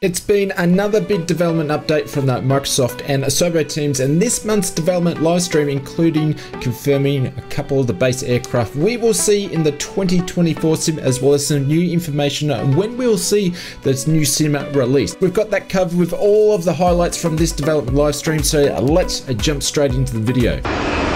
It's been another big development update from the Microsoft and Asobo teams, and this month's development livestream, including confirming a couple of the base aircraft we will see in the 2024 sim, as well as some new information on when we'll see this new sim released. We've got that covered with all of the highlights from this development livestream, so let's jump straight into the video.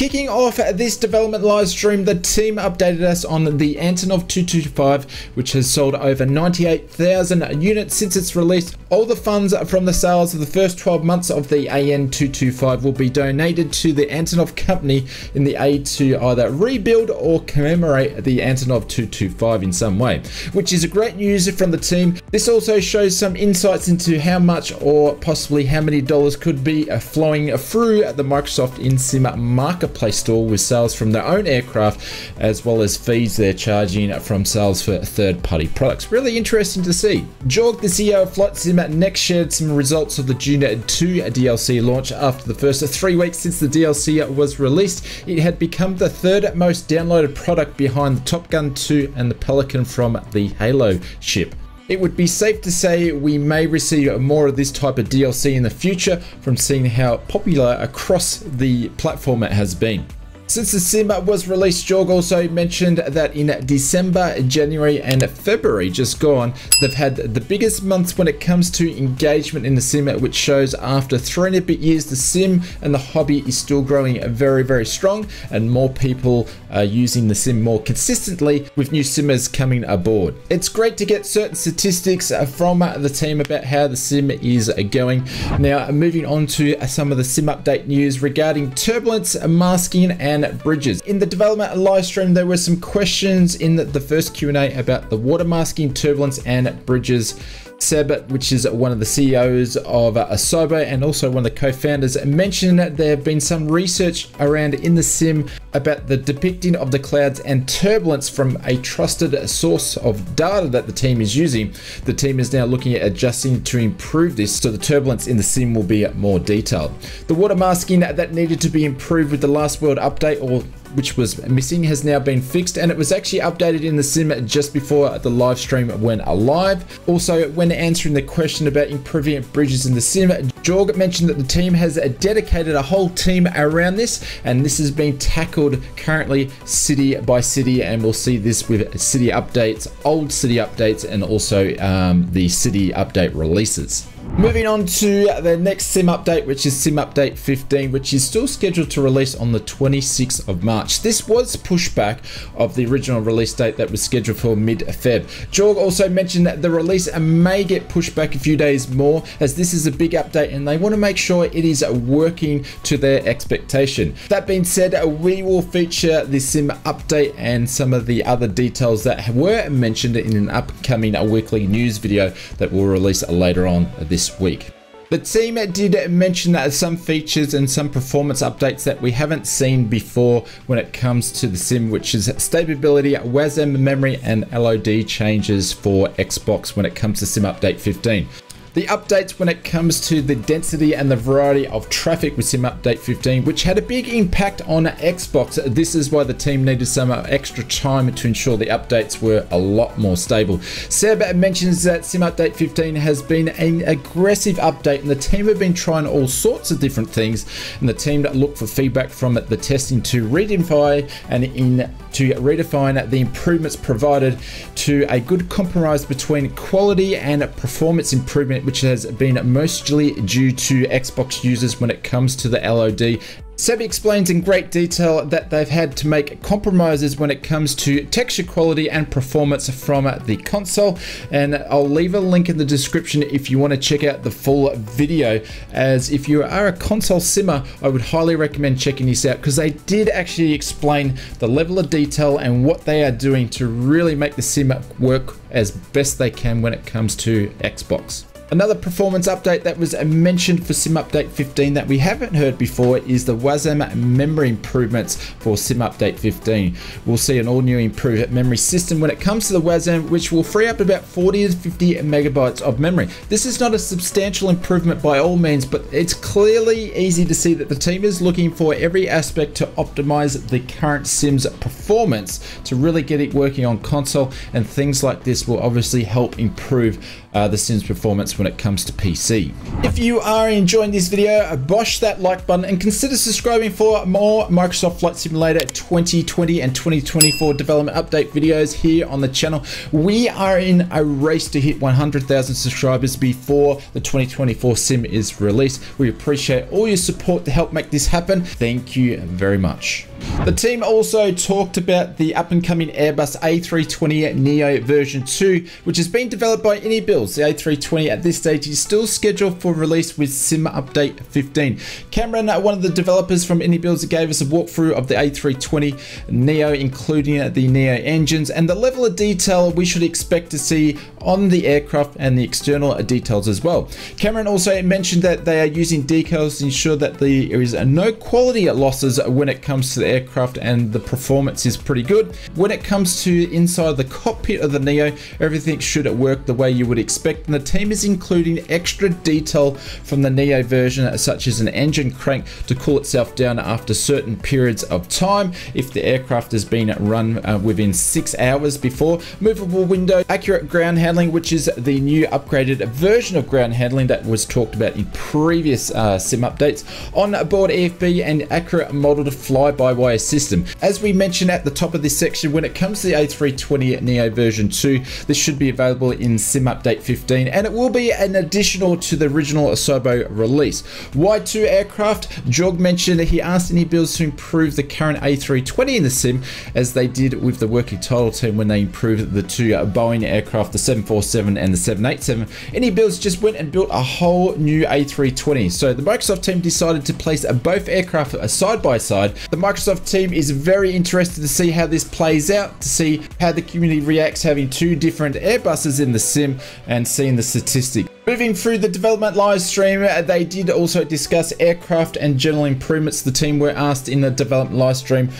Kicking off this development live stream, the team updated us on the Antonov 225, which has sold over 98,000 units since its release. All the funds from the sales of the first 12 months of the AN 225 will be donated to the Antonov company in the aid to either rebuild or commemorate the Antonov 225 in some way, which is a great news from the team. This also shows some insights into how much or possibly how many dollars could be uh, flowing through the Microsoft InSim market marketplace store with sales from their own aircraft, as well as fees they're charging from sales for third party products. Really interesting to see. Jorg, the CEO of Flight Sim, next shared some results of the Dune 2 DLC launch after the first three weeks since the DLC was released. It had become the third most downloaded product behind the Top Gun 2 and the Pelican from the Halo ship. It would be safe to say we may receive more of this type of DLC in the future from seeing how popular across the platform it has been. Since the sim was released, Jorg also mentioned that in December, January, and February just gone, they've had the biggest months when it comes to engagement in the sim, which shows after three and a bit years, the sim and the hobby is still growing very, very strong, and more people are using the sim more consistently with new simmers coming aboard. It's great to get certain statistics from the team about how the sim is going. Now, moving on to some of the sim update news regarding turbulence, masking, and and bridges. In the development live stream, there were some questions in the first Q&A about the water masking, turbulence, and bridges Seb, which is one of the CEOs of Asobo and also one of the co-founders, mentioned that there have been some research around in the sim about the depicting of the clouds and turbulence from a trusted source of data that the team is using. The team is now looking at adjusting to improve this so the turbulence in the sim will be more detailed. The water masking that needed to be improved with the last world update or which was missing has now been fixed and it was actually updated in the sim just before the live stream went live. Also, when answering the question about improving bridges in the sim, Jorg mentioned that the team has dedicated a whole team around this and this has been tackled currently city by city and we'll see this with city updates, old city updates and also um, the city update releases. Moving on to the next sim update, which is sim update 15, which is still scheduled to release on the 26th of March. This was pushback of the original release date that was scheduled for mid-Feb. Jorg also mentioned that the release may get pushed back a few days more as this is a big update and they want to make sure it is working to their expectation. That being said, we will feature the sim update and some of the other details that were mentioned in an upcoming weekly news video that we'll release later on this week. The team did mention that some features and some performance updates that we haven't seen before when it comes to the sim, which is stability, WASM memory, and LOD changes for Xbox when it comes to sim update 15. The updates when it comes to the density and the variety of traffic with Sim Update 15, which had a big impact on Xbox. This is why the team needed some extra time to ensure the updates were a lot more stable. Seb mentions that Sim Update 15 has been an aggressive update and the team have been trying all sorts of different things and the team look for feedback from the testing to redefine and in to redefine the improvements provided to a good compromise between quality and performance improvement which has been mostly due to Xbox users when it comes to the LOD Sebi explains in great detail that they've had to make compromises when it comes to texture quality and performance from the console and I'll leave a link in the description if you want to check out the full video as if you are a console simmer I would highly recommend checking this out because they did actually explain the level of detail and what they are doing to really make the sim work as best they can when it comes to Xbox. Another performance update that was mentioned for Sim Update 15 that we haven't heard before is the WASM memory improvements for Sim Update 15. We'll see an all new improved memory system when it comes to the WASM, which will free up about 40 to 50 megabytes of memory. This is not a substantial improvement by all means, but it's clearly easy to see that the team is looking for every aspect to optimize the current Sim's performance to really get it working on console, and things like this will obviously help improve uh, the Sims performance when it comes to PC. If you are enjoying this video, bosh that like button and consider subscribing for more Microsoft Flight Simulator 2020 and 2024 development update videos here on the channel. We are in a race to hit 100,000 subscribers before the 2024 sim is released. We appreciate all your support to help make this happen. Thank you very much. The team also talked about the up and coming Airbus A320 Neo version 2, which has been developed by The A320 at this stage is still scheduled for release with Sim Update 15. Cameron, uh, one of the developers from iniBuilds, gave us a walkthrough of the A320 Neo, including uh, the Neo engines and the level of detail we should expect to see on the aircraft and the external uh, details as well. Cameron also mentioned that they are using decals to ensure that there is no quality losses when it comes to the aircraft and the performance is pretty good. When it comes to inside the cockpit of the Neo, everything should work the way you would expect and the team is including extra detail from the Neo version such as an engine crank to cool itself down after certain periods of time if the aircraft has been run uh, within six hours before. Movable window, accurate ground handling which is the new upgraded version of ground handling that was talked about in previous uh, sim updates. On board EFB and accurate model to fly-by wire system. As we mentioned at the top of this section, when it comes to the A320 Neo version 2, this should be available in Sim Update 15 and it will be an additional to the original Asobo release. Y2 aircraft, Jorg mentioned that he asked iniBuilds to improve the current A320 in the sim as they did with the working title team when they improved the two Boeing aircraft, the 747 and the 787. iniBuilds just went and built a whole new A320. So the Microsoft team decided to place both aircraft side by side. The Microsoft Microsoft team is very interested to see how this plays out, to see how the community reacts having two different Airbuses in the sim and seeing the statistic. Moving through the development live stream, uh, they did also discuss aircraft and general improvements. The team were asked in the development live stream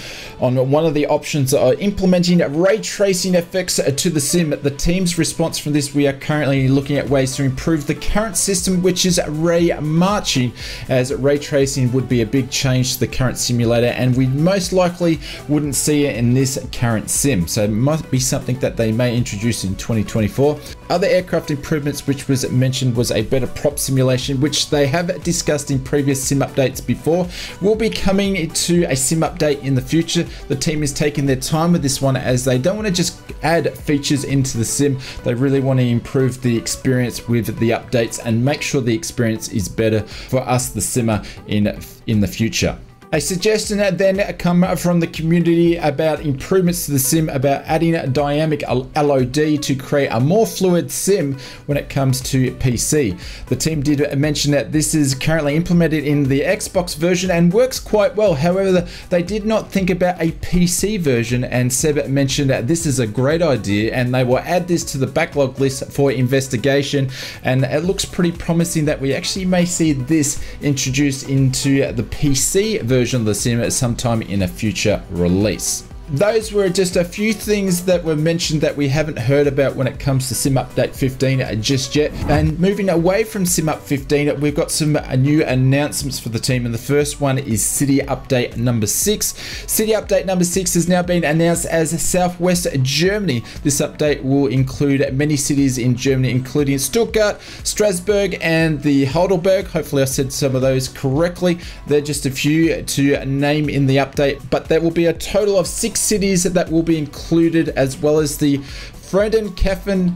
on one of the options of implementing ray tracing effects uh, to the sim. The team's response from this, we are currently looking at ways to improve the current system, which is ray marching, as ray tracing would be a big change to the current simulator, and we most likely wouldn't see it in this current sim. So it might be something that they may introduce in 2024. Other aircraft improvements, which was mentioned was a better prop simulation, which they have discussed in previous sim updates before, will be coming to a sim update in the future. The team is taking their time with this one as they don't want to just add features into the sim. They really want to improve the experience with the updates and make sure the experience is better for us, the simmer, in, in the future. A suggestion that then come from the community about improvements to the sim about adding a dynamic LOD to create a more fluid sim when it comes to PC. The team did mention that this is currently implemented in the Xbox version and works quite well. However, they did not think about a PC version and Seb mentioned that this is a great idea and they will add this to the backlog list for investigation and it looks pretty promising that we actually may see this introduced into the PC version version of the sim sometime in a future release those were just a few things that were mentioned that we haven't heard about when it comes to Sim Update 15 just yet. And moving away from Sim Up 15, we've got some uh, new announcements for the team. And the first one is City Update number 6. City Update number 6 has now been announced as Southwest Germany. This update will include many cities in Germany, including Stuttgart, Strasbourg, and the Heidelberg. Hopefully I said some of those correctly. They're just a few to name in the update, but there will be a total of six cities that will be included, as well as the Friedenkäfen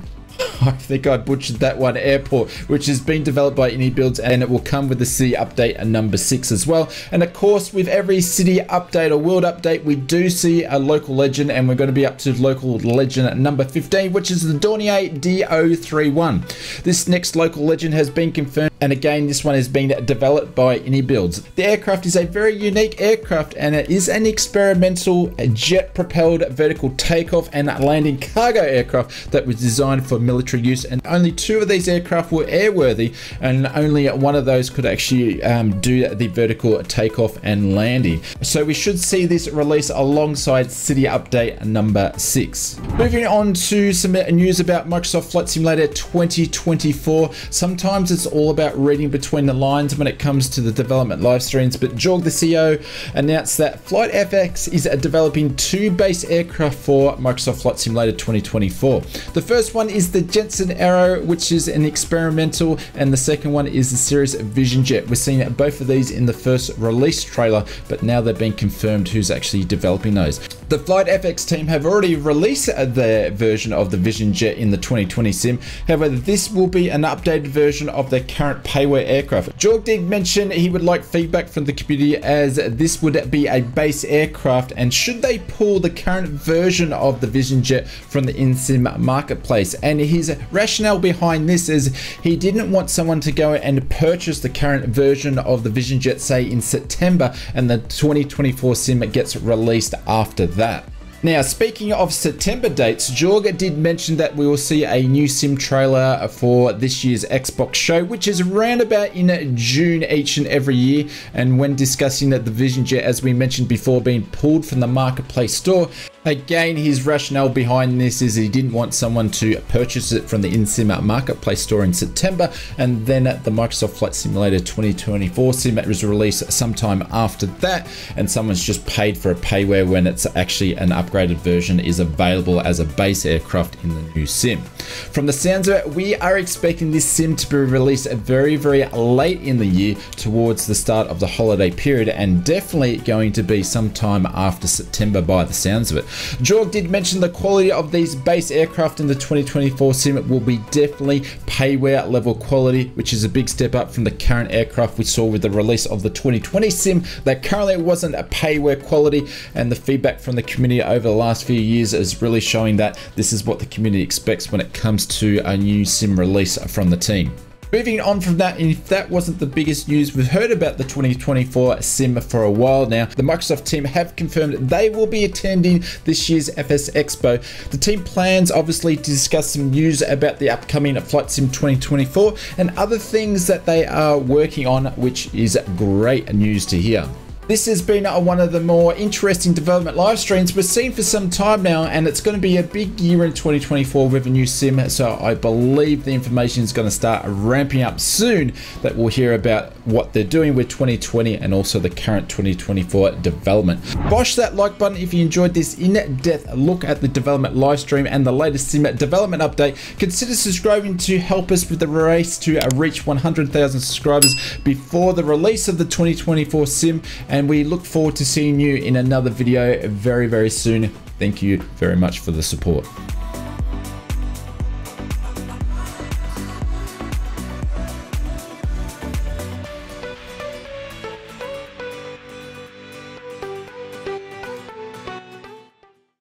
I think I butchered that one airport, which has been developed by iniBuilds and it will come with the city update and number six as well. And of course, with every city update or world update, we do see a local legend and we're going to be up to local legend number 15, which is the Dornier DO31. This next local legend has been confirmed And again, this one has been developed by Builds. The aircraft is a very unique aircraft and it is an experimental jet propelled vertical takeoff and landing cargo aircraft that was designed for military use. And only two of these aircraft were airworthy and only one of those could actually um, do the vertical takeoff and landing. So we should see this release alongside City Update number six. Moving on to some news about Microsoft Flight Simulator 2024. Sometimes it's all about reading between the lines when it comes to the development live streams, but Jorg, the CEO, announced that Flight FX is developing two base aircraft for Microsoft Flight Simulator 2024. The first one is the Jetson Arrow, which is an experimental, and the second one is the Cirrus Vision Jet. We're seeing both of these in the first release trailer, but now they've been confirmed who's actually developing those. The Flight FX team have already released uh, their version of the Vision Jet in the 2020 sim. However, this will be an updated version of their current payware aircraft. Jorg did mention he would like feedback from the community as this would be a base aircraft and should they pull the current version of the Vision Jet from the InSim marketplace. And his rationale behind this is he didn't want someone to go and purchase the current version of the Vision Jet say in September and the 2024 sim gets released after that. Now, speaking of September dates, Jorg did mention that we will see a new sim trailer for this year's Xbox show, which is around about in June each and every year. And when discussing that the Vision Jet, as we mentioned before, being pulled from the marketplace store, Again, his rationale behind this is he didn't want someone to purchase it from the InSim Marketplace store in September, and then the Microsoft Flight Simulator 2024 sim was released sometime after that, and someone's just paid for a payware when it's actually an upgraded version is available as a base aircraft in the new sim. From the sounds of it, we are expecting this sim to be released very, very late in the year towards the start of the holiday period, and definitely going to be sometime after September by the sounds of it. Jorg did mention the quality of these base aircraft in the 2024 sim will be definitely payware level quality, which is a big step up from the current aircraft we saw with the release of the 2020 sim that currently wasn't a payware quality. And the feedback from the community over the last few years is really showing that this is what the community expects when it comes to a new sim release from the team. Moving on from that, and if that wasn't the biggest news, we've heard about the 2024 sim for a while now. The Microsoft team have confirmed they will be attending this year's FS Expo. The team plans obviously to discuss some news about the upcoming Flight Sim 2024 and other things that they are working on, which is great news to hear. This has been one of the more interesting development live streams we've seen for some time now, and it's going to be a big year in 2024 with a new sim. So I believe the information is going to start ramping up soon. That we'll hear about what they're doing with 2020 and also the current 2024 development. Bosh that like button if you enjoyed this in-depth look at the development live stream and the latest sim development update. Consider subscribing to help us with the race to reach 100,000 subscribers before the release of the 2024 sim and we look forward to seeing you in another video very, very soon. Thank you very much for the support.